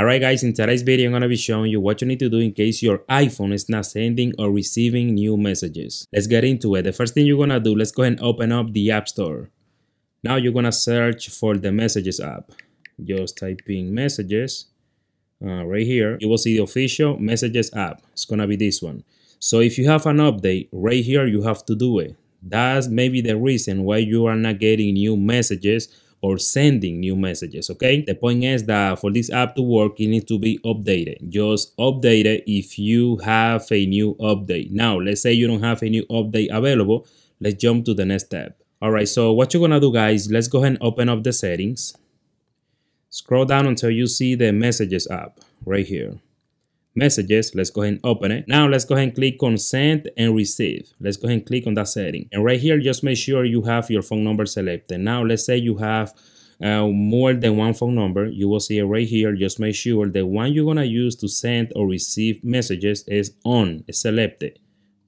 Alright guys, in today's video I'm going to be showing you what you need to do in case your iPhone is not sending or receiving new messages. Let's get into it. The first thing you're going to do, let's go ahead and open up the App Store. Now you're going to search for the Messages app. Just type in Messages. Uh, right here, you will see the official Messages app. It's going to be this one. So if you have an update, right here you have to do it. That's maybe the reason why you are not getting new messages or sending new messages okay the point is that for this app to work it needs to be updated. Just update it if you have a new update. Now let's say you don't have a new update available let's jump to the next step. All right so what you're gonna do guys let's go ahead and open up the settings. Scroll down until you see the messages app right here messages let's go ahead and open it. Now let's go ahead and click on send and receive. Let's go ahead and click on that setting. And right here just make sure you have your phone number selected. Now let's say you have uh, more than one phone number. You will see it right here. Just make sure the one you're gonna use to send or receive messages is on is selected.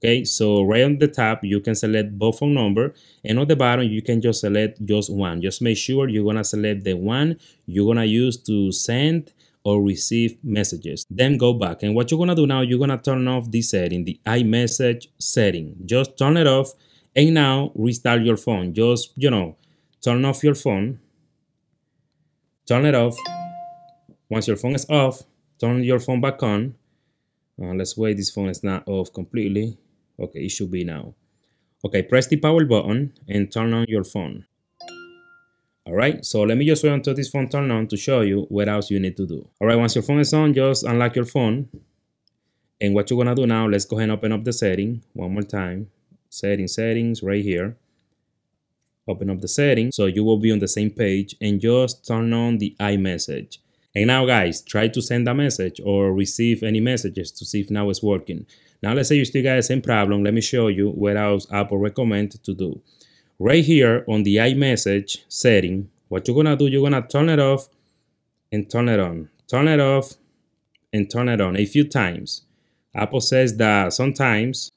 Okay so right on the top you can select both phone number. And on the bottom you can just select just one. Just make sure you're gonna select the one you're gonna use to send or receive messages. Then go back. And what you're gonna do now, you're gonna turn off this setting, the iMessage setting. Just turn it off and now restart your phone. Just, you know, turn off your phone, turn it off. Once your phone is off, turn your phone back on. Uh, let's wait, this phone is not off completely. Okay, it should be now. Okay, press the power button and turn on your phone. All right, so let me just wait until this phone turn on to show you what else you need to do. All right, once your phone is on, just unlock your phone. And what you're gonna do now, let's go ahead and open up the setting one more time. Setting, settings, right here. Open up the settings, so you will be on the same page and just turn on the iMessage. And now guys, try to send a message or receive any messages to see if now it's working. Now let's say you still got the same problem, let me show you what else Apple recommend to do right here on the iMessage setting, what you're gonna do, you're gonna turn it off and turn it on, turn it off and turn it on a few times. Apple says that sometimes,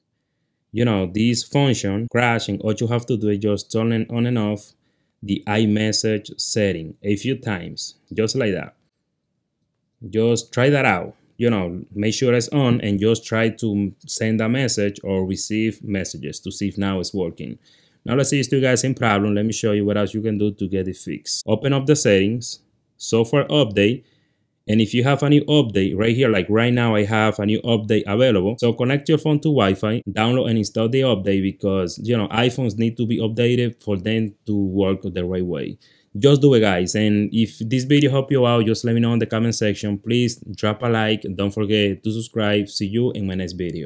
you know, this function crash and all you have to do is just turn it on and off the iMessage setting a few times, just like that. Just try that out. You know, make sure it's on and just try to send a message or receive messages to see if now it's working. Now let's say you still got the same problem. Let me show you what else you can do to get it fixed. Open up the settings, software update, and if you have a new update right here, like right now, I have a new update available. So connect your phone to Wi-Fi, download and install the update because, you know, iPhones need to be updated for them to work the right way. Just do it, guys. And if this video helped you out, just let me know in the comment section. Please drop a like. Don't forget to subscribe. See you in my next video.